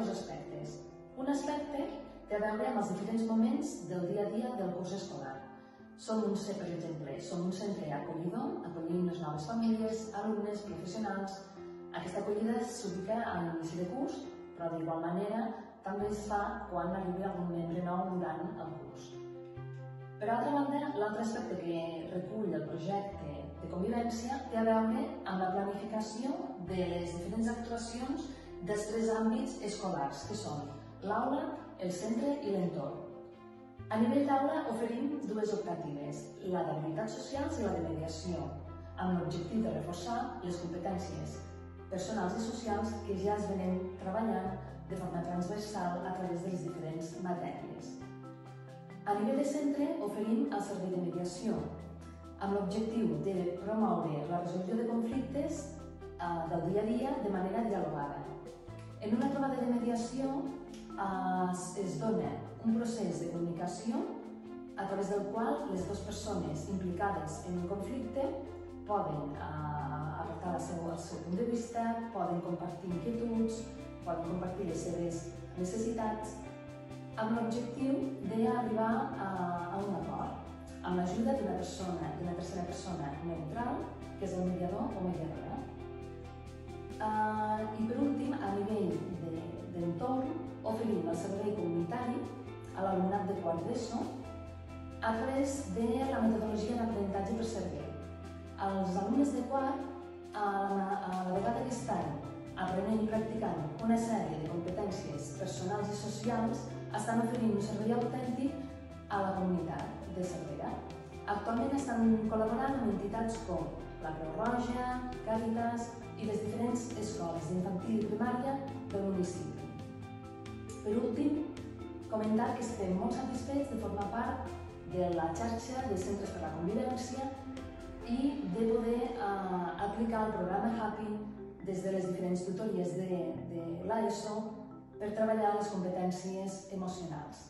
dos aspectes. Un aspecte té a veure amb els diferents moments del dia a dia del curs escolar. Som un, per exemple, som un centre acollidor, acollim les noves famílies, alumnes, professionals. Aquesta acollida s'ubica a l'inici de curs, però d'igual manera també es fa quan arribi algun membre nou durant el curs. Per altra banda, l'altre aspecte que recull el projecte convivència té a veure amb la planificació de les diferents actuacions dels tres àmbits escolars, que són l'aula, el centre i l'entorn. A nivell d'aula oferim dues optatives, la d'habilitats socials i la de mediació, amb l'objectiu de reforçar les competències personals i socials que ja es venen treballant de forma transversal a través de les diferents matèries. A nivell de centre oferim el servei de mediació, amb l'objectiu de promoure la resolució de conflictes eh, del dia a dia de manera dialogada. En una trobada de mediació eh, es dona un procés de comunicació a través del qual les dues persones implicades en un conflicte poden eh, aportar el seu, el seu punt de vista, poden compartir inquietuds, poden compartir les seves necessitats amb l'objectiu d'arribar amb l'ajuda d'una persona, d'una tercera persona neutral, que és el mediador o mediadora. Uh, I per últim, a nivell d'entorn, de, oferim el servei comunitari a l'alumnat de quart d'ESO a través de la metodologia d'aprenentatge per servei. Els alumnes de quart, a la, a la vegada que estan aprenent i practicant una sèrie de competències personals i socials, estan oferint un servei autèntic a la comunitat de Cervera. Actualment estan col·laborant amb entitats com la Creu Roja, Càritas i les diferents escoles d'infantil i primària del municipi. Per últim, comentar que estem molt satisfets de formar part de la xarxa de centres per la convivència i de poder eh, aplicar el programa Happy des de les diferents tutories de, de l'AESO per treballar les competències emocionals.